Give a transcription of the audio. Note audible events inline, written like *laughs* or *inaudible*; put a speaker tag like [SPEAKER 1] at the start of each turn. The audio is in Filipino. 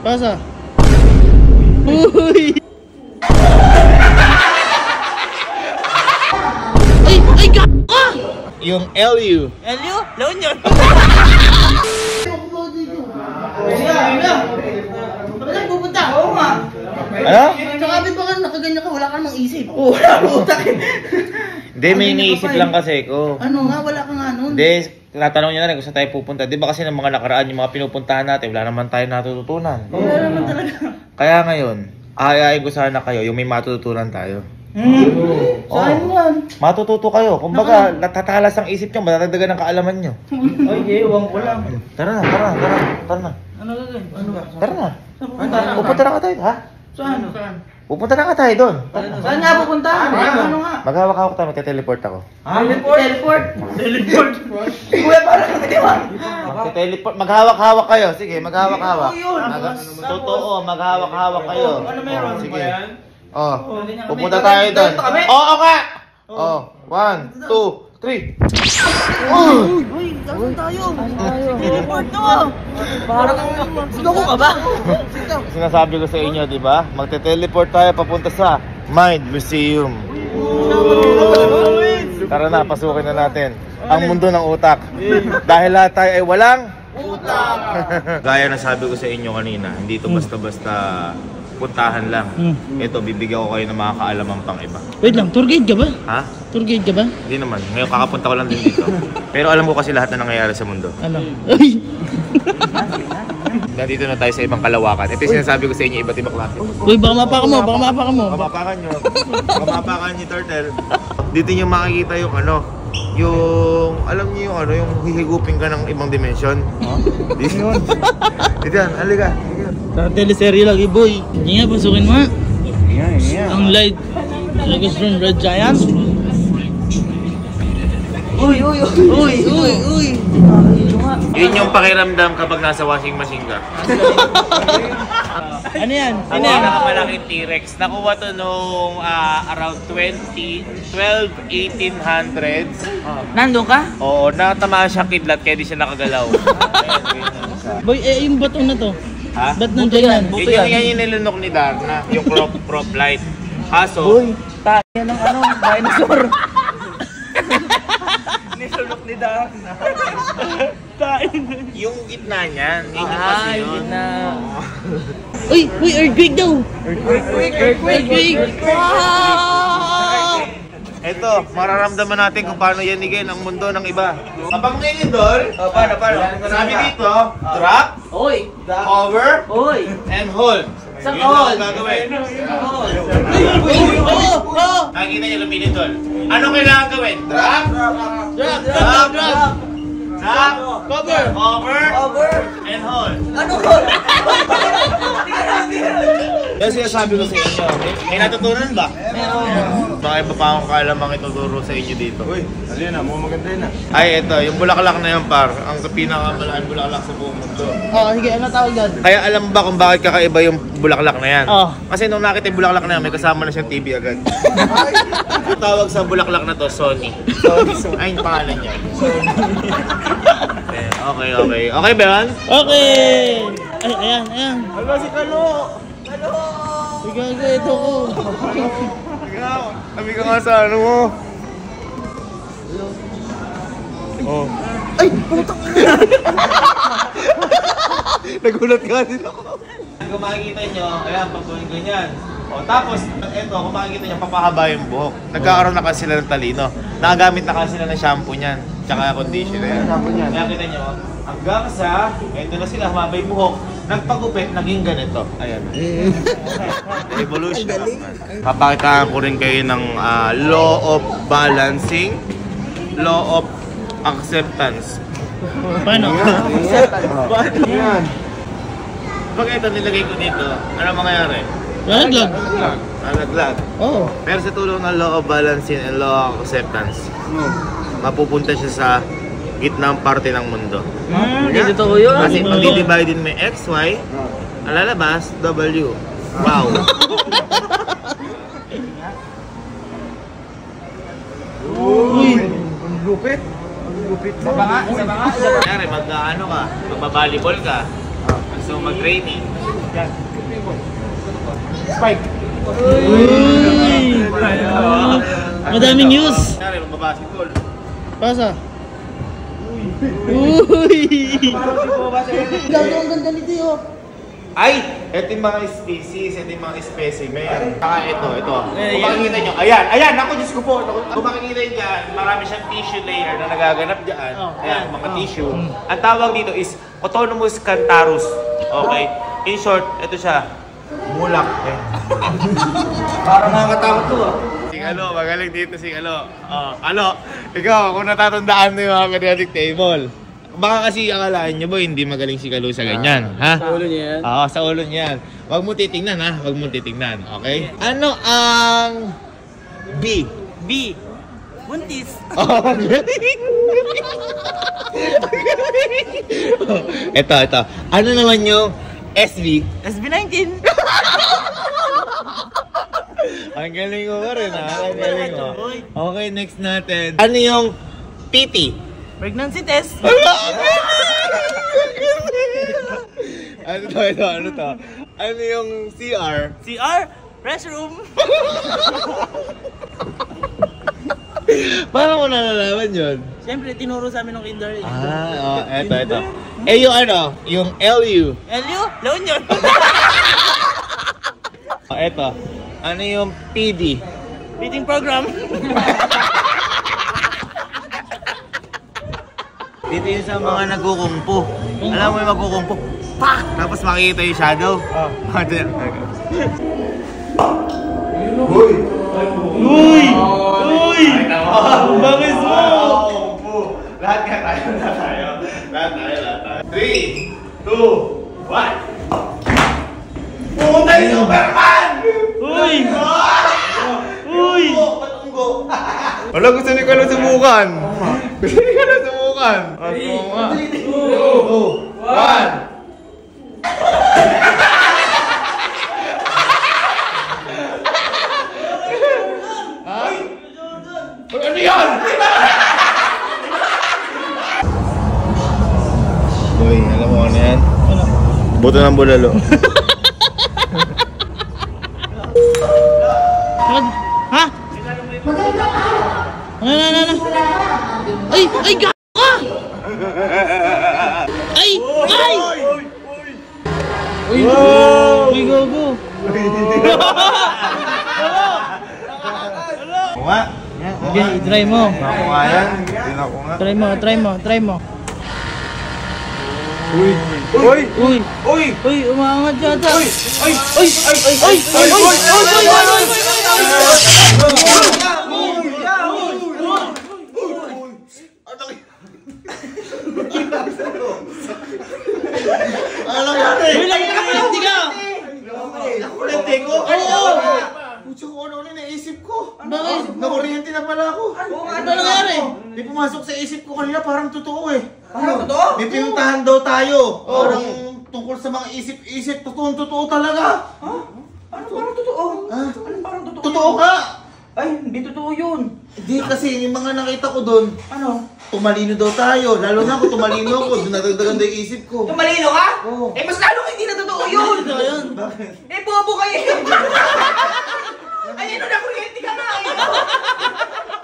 [SPEAKER 1] Pasa. Uy! Ay! Ay! Ka! Ah!
[SPEAKER 2] Yung LU. *laughs*
[SPEAKER 1] Pupunta? Oo nga.
[SPEAKER 2] Ano?
[SPEAKER 1] Tsaka abit ba ka nakaganyan ka? Wala ka namang isip. Oo, wala putak. *laughs*
[SPEAKER 2] Hindi, may iniisip lang kasi ko.
[SPEAKER 1] Ano nga? Wala ka nga nun.
[SPEAKER 2] Hindi, natanong niya na rin kung saan tayo pupunta. Di ba kasi ng mga nakaraan, yung mga pinupuntahan natin, wala naman tayo natututunan.
[SPEAKER 1] Wala naman talaga.
[SPEAKER 2] Kaya ngayon, ayayin ko sana kayo yung may matututunan tayo.
[SPEAKER 1] Hmm.
[SPEAKER 2] Oo.
[SPEAKER 1] Saan yan?
[SPEAKER 2] Matututo kayo. Kumbaga, natatalas ang isip nyo, matatagdagan ang kaalaman nyo.
[SPEAKER 1] Ay, ewan ko lang.
[SPEAKER 2] Tara na, tara na, tara na, tara na.
[SPEAKER 1] Ano gagawin? Ano ba?
[SPEAKER 2] Tara na.
[SPEAKER 1] Pupunta na
[SPEAKER 2] ka tayo, ha?
[SPEAKER 1] Saan? Saan?
[SPEAKER 2] Pupunta na ka tayo doon.
[SPEAKER 1] Saan nga pupunta? Ano nga?
[SPEAKER 2] Maghawak-hawak tayo, magte-teleport ako.
[SPEAKER 1] Teleport? Teleport? Teleport? *laughs* Kuya, parang katiwan.
[SPEAKER 2] Magte-teleport, maghawak-hawak kayo. Sige, maghawak-hawak.
[SPEAKER 1] Yun.
[SPEAKER 2] Mag- Totoo, maghawak-hawak kayo.
[SPEAKER 1] Ano meron?
[SPEAKER 2] Oh, sige. Oh, pupunta tayo doon. Oo nga! Oh, one, two, three. Oh!
[SPEAKER 1] Uy, saan tayo? Teleport to! Parang Sugo ka ba?
[SPEAKER 2] Sinasabi ko sa inyo, di ba? Magte-teleport tayo papunta sa Mind Museum. Tara na, pasukin na natin ang mundo ng utak. Dahil lahat tayo ay walang utak. *laughs* Gaya na sabi ko sa inyo kanina, hindi ito basta-basta puntahan lang.
[SPEAKER 1] Hmm.
[SPEAKER 2] Ito, bibigyan ko kayo ng mga kaalaman pang iba.
[SPEAKER 1] Wait lang, tour guide ka ba?
[SPEAKER 2] Ha?
[SPEAKER 1] Tour guide ka ba?
[SPEAKER 2] Hindi naman. Ngayon kakapunta ko lang din dito. *laughs* Pero alam ko kasi lahat na nangyayari sa mundo.
[SPEAKER 1] Ano? Ay! *laughs*
[SPEAKER 2] Nandito na tayo sa ibang kalawakan. Ito yung sinasabi ko sa inyo, iba't ibang klase.
[SPEAKER 1] Uy, baka mapaka mo, baka mapaka mo.
[SPEAKER 2] Kamapakan nyo. Kamapakan nyo, turtle. Dito nyo makikita yung ano, yung, alam niyo yung ano, yung hihigupin ka ng ibang dimension. Dito yun. *laughs* Dito yan, halika.
[SPEAKER 1] Sa teleserye lagi, boy. Hindi nga, pasukin mo. Ang light. Lagos from Red Giant. Uy, uy, uy. Uy, uy, uy.
[SPEAKER 2] Yun yung pakiramdam kapag nasa washing machine ka. *laughs*
[SPEAKER 1] Ano yan? Ano yan?
[SPEAKER 2] pinakamalaking T-Rex, nakuha to nung ah, around 20, 12, 1800s.
[SPEAKER 1] Nandun ka?
[SPEAKER 2] Oo, natamaan siya kidlat kaya di siya nakagalaw. *laughs*
[SPEAKER 1] Boy, eh, yung bato na to.
[SPEAKER 2] Ha?
[SPEAKER 1] Ba't nandiyan yan?
[SPEAKER 2] Yun yung, yan yung nilunok ni Darna, yung crop, crop light. Kaso,
[SPEAKER 1] tayo ng ano, dinosaur. *laughs* Nilunok ni tayo
[SPEAKER 2] yung gitna niyan, yun yung
[SPEAKER 1] Ah,
[SPEAKER 2] kasi yun.
[SPEAKER 1] gitna. *laughs* Uy, uy, earthquake daw. Earthquake, earthquake, earthquake. Wow!
[SPEAKER 2] Ito, mararamdaman natin kung paano yanigin ang mundo ng iba. Kapag may lindol, oh, paano, paano? Sabi dito, drop,
[SPEAKER 1] Uy,
[SPEAKER 2] cover,
[SPEAKER 1] uy.
[SPEAKER 2] and hold.
[SPEAKER 1] Hold?
[SPEAKER 2] ang gagawin. Nakikita niyo lumilindol. Ano kailangan gawin? Drop,
[SPEAKER 1] Drop,
[SPEAKER 2] drop,
[SPEAKER 1] drop, drop.
[SPEAKER 2] drop,
[SPEAKER 1] Cover.
[SPEAKER 2] cover,
[SPEAKER 1] Cover.
[SPEAKER 2] and hold.
[SPEAKER 1] Ano ko?
[SPEAKER 2] Yan sinasabi ko sa inyo. May, may natutunan ba?
[SPEAKER 1] Meron.
[SPEAKER 2] Baka iba pa akong kaalamang ituturo sa inyo dito.
[SPEAKER 3] Uy, alin na, mo maganda yun ah.
[SPEAKER 2] Ay, ito, yung bulaklak na yan, par. Ang pinakamalaking bulaklak sa buong mundo.
[SPEAKER 1] Oh, sige, ano tawag doon?
[SPEAKER 2] Kaya alam ba kung bakit kakaiba yung bulaklak na yan?
[SPEAKER 1] Oh.
[SPEAKER 2] Kasi nung nakita yung bulaklak na yan, may kasama na siyang TV agad. Ang tawag sa bulaklak na to, Sony. Sony. Ay, yung pangalan niya. Okay, okay, okay. Okay ba yan?
[SPEAKER 1] Okay. Ay, ayan, ayan.
[SPEAKER 2] Hala, si Kalo!
[SPEAKER 1] Sige, sige, ito ko.
[SPEAKER 2] Kami ka nga sa ano mo. Oh.
[SPEAKER 1] Ay, putak *laughs*
[SPEAKER 2] Nagulat ka din ako. Kung makikita nyo, ayan, pagbuhin ganyan. O, tapos, eto, kung makikita nyo, papahaba yung buhok. Nagkakaroon na kasi sila ng talino. Nakagamit na kasi sila ng shampoo niyan. Tsaka conditioner.
[SPEAKER 3] Shampoo niyan.
[SPEAKER 2] Kaya kita nyo, hanggang sa, eto na sila, humaba yung buhok. Nagpagupit, naging ganito. Ayan. *laughs* Evolution. Papakitaan ko rin kayo ng ah, law of balancing, law of acceptance.
[SPEAKER 1] Paano? *laughs*
[SPEAKER 3] Yan.
[SPEAKER 2] Pag ito nilagay ko dito, ano mangyayari? Nalaglag.
[SPEAKER 1] Oo.
[SPEAKER 2] Pero sa tulong ng law of balancing and law of acceptance,
[SPEAKER 3] No.
[SPEAKER 2] mapupunta siya sa gitnang parte ng mundo.
[SPEAKER 1] Hmm, hindi totoo yun.
[SPEAKER 2] Kasi pag di-divide mo yung X, Y, ang lalabas, W. Wow.
[SPEAKER 1] Uy.
[SPEAKER 3] Ang lupit. Ang lupit mo.
[SPEAKER 2] Kanyari, mag, ano ka, magbabalibol ka, so mag-training,
[SPEAKER 3] Yan. Spike.
[SPEAKER 1] Uy! Madaming news.
[SPEAKER 2] Nangyari, magbabasketball.
[SPEAKER 1] Pasa. Uy!
[SPEAKER 4] Gago ang ganda nito oh.
[SPEAKER 2] Ay! Ito yung mga species, ito yung mga specimen. Saka ito, ito.
[SPEAKER 1] Eh,
[SPEAKER 2] Kung makikita nyo, ayan, ayan, ako Diyos ko po. Kung makikita nyo dyan, marami siyang tissue layer na nagaganap dyan.
[SPEAKER 1] Oh,
[SPEAKER 2] Ayan,
[SPEAKER 1] yan.
[SPEAKER 2] mga
[SPEAKER 1] Oh.
[SPEAKER 2] tissue. Ang tawag dito is Autonomous Cantarus. Okay? In short, ito siya. Mulak. Eh.
[SPEAKER 3] Parang nakakatakot to ah.
[SPEAKER 2] Si Alo, magaling dito si Alo. Oh, Alo, ikaw, kung natatandaan mo yung mga periodic table, baka kasi akalain nyo ba hindi magaling si Kalo sa ganyan, ha?
[SPEAKER 1] Sa ulo niya yan.
[SPEAKER 2] Oo, sa ulo niyan. Huwag mo titingnan, ha? Huwag mo titingnan, okay? Ano ang B?
[SPEAKER 1] B. Buntis. *laughs*
[SPEAKER 2] Oh, ito, ito. Ano naman yung SB?
[SPEAKER 1] SB19. *laughs*
[SPEAKER 2] Ang galing mo pa rin, ha? Ang galing mo. Okay, next natin. Ano yung PT?
[SPEAKER 1] Pregnancy test.
[SPEAKER 2] ano to, ito, ano to? Ano yung CR?
[SPEAKER 1] CR. Restroom. *laughs*
[SPEAKER 2] Paano mo nalalaman yun?
[SPEAKER 1] Siyempre, tinuro sa amin ng kinder. eh.
[SPEAKER 2] Ah, oh, eto, eto. Eh, yung ano, yung LU.
[SPEAKER 1] Elio, laon *laughs* yun.
[SPEAKER 2] Oh, eto. Ano yung PD?
[SPEAKER 1] Meeting program.
[SPEAKER 2] Dito yung sa mga nagkukungpo. Alam mo yung magkukungpo? Pak! Tapos makikita yung shadow.
[SPEAKER 3] Ah.
[SPEAKER 2] Uy!
[SPEAKER 1] Uy! Uy! Bakit mo?
[SPEAKER 2] Lahat nga tayo, lahat tayo. Lahat tayo, lahat tayo. 3, 2, 1. Pumunta yung Superman!
[SPEAKER 1] Uy! Uy!
[SPEAKER 2] Wala, gusto ni Kalo subukan. Gusto ni Kalo subukan. Ah, Oo nga. 2, 1. Ay! Ano yan? Uy, alam mo ano yan? Buto ng bulalo. *laughs*
[SPEAKER 1] Ha? Ano, ano, ano? Ay! Ay, gago ka! Ay! Ay! Uy! Uy, gago!
[SPEAKER 2] Oo nga.
[SPEAKER 1] Okay, try mo.
[SPEAKER 2] Ako nga yan. Ako.
[SPEAKER 1] Try mo, try mo, try mo.
[SPEAKER 3] Uy! Uy!
[SPEAKER 1] Uy!
[SPEAKER 3] Uy!
[SPEAKER 1] Uy, umangat yata.
[SPEAKER 3] Ay! Ay!
[SPEAKER 1] Ay! Ay! Ay! Ay! Ay! Ay! Ay! Ay!
[SPEAKER 2] Ano nangyari?
[SPEAKER 1] Uy, lagi ka kulanti ka!
[SPEAKER 2] Kulente ko?
[SPEAKER 1] Oo!
[SPEAKER 2] Ko ano na naisip ko.
[SPEAKER 1] Bakit?
[SPEAKER 2] Nakuryente na pala ako.
[SPEAKER 1] Ano nangyari?
[SPEAKER 2] May pumasok sa isip ko kanina parang totoo eh.
[SPEAKER 4] Ano? Totoo?
[SPEAKER 2] May pinuntahan daw tayo. Parang tungkol sa mga isip-isip. Totoo, totoo talaga.
[SPEAKER 4] Ano parang totoo? Ano parang totoo?
[SPEAKER 2] totoo nga.
[SPEAKER 4] Ay, hindi totoo yun.
[SPEAKER 2] Hindi kasi yung mga nakita ko doon,
[SPEAKER 4] Ano?
[SPEAKER 2] tumalino daw tayo. Lalo na ako tumalino ako, doon nadagdagan yung isip ko.
[SPEAKER 4] Tumalino ka?
[SPEAKER 2] Oo.
[SPEAKER 4] Eh, mas lalo hindi na totoo yun.
[SPEAKER 1] Totoo yun.
[SPEAKER 2] Bakit?
[SPEAKER 4] Eh, bobo kayo. *laughs* Ayo udah aku ganti kan *laughs*